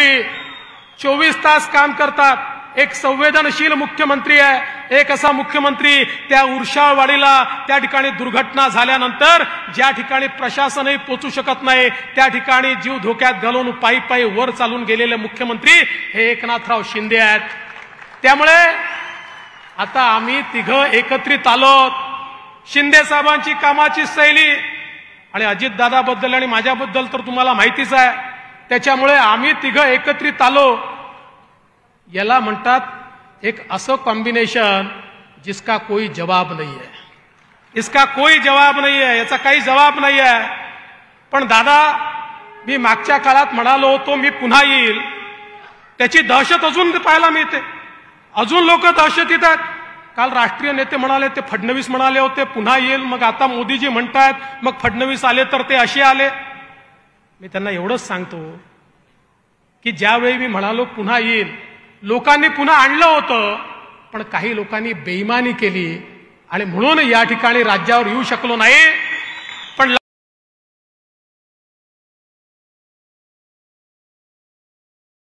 मुख्यमंत्री चोवीस तास काम करतात. एक संवेदनशील मुख्यमंत्री आहे. एक असा मुख्यमंत्री त्या उर्षाळवाडीला त्या ठिकाणी दुर्घटना झाल्यानंतर ज्या ठिकाणी प्रशासनही पोचू शकत नाही त्या ठिकाणी जीव धोक्यात घालून पायी पायी वर चालून गेलेले मुख्यमंत्री हे एकनाथराव शिंदे आहेत. त्यामुळे आता आम्ही तिघं एकत्रित आलो शिंदे साहेबांची कामाची शैली आणि अजितदादाबद्दल आणि माझ्याबद्दल तर तुम्हाला माहितीच आहे. त्याच्यामुळे आम्ही तिघं एकत्रित आलो. याला म्हणतात एक असं कॉम्बिनेशन जिसका कोई जवाब नाही आहे. इसका कोई जवाब नाही आहे याचा काही जवाब नाही आहे. पण दादा मी मागच्या काळात म्हणालो होतो मी पुन्हा येईल. त्याची दहशत अजून पाहायला मिळते. अजून लोक दहशतीत आहेत. काल राष्ट्रीय नेते म्हणाले ते फडणवीस म्हणाले होते पुन्हा येईल. मग आता मोदीजी म्हणतायत मग फडणवीस आले तर ते असे आले. मी त्यांना एवढंच सांगतो की ज्यावेळी मी म्हणालो पुन्हा येईल. लोकांनी पुन्हा आणलं होतं पण काही लोकांनी बेईमानी केली आणि म्हणून या ठिकाणी राज्यावर येऊ शकलो नाही.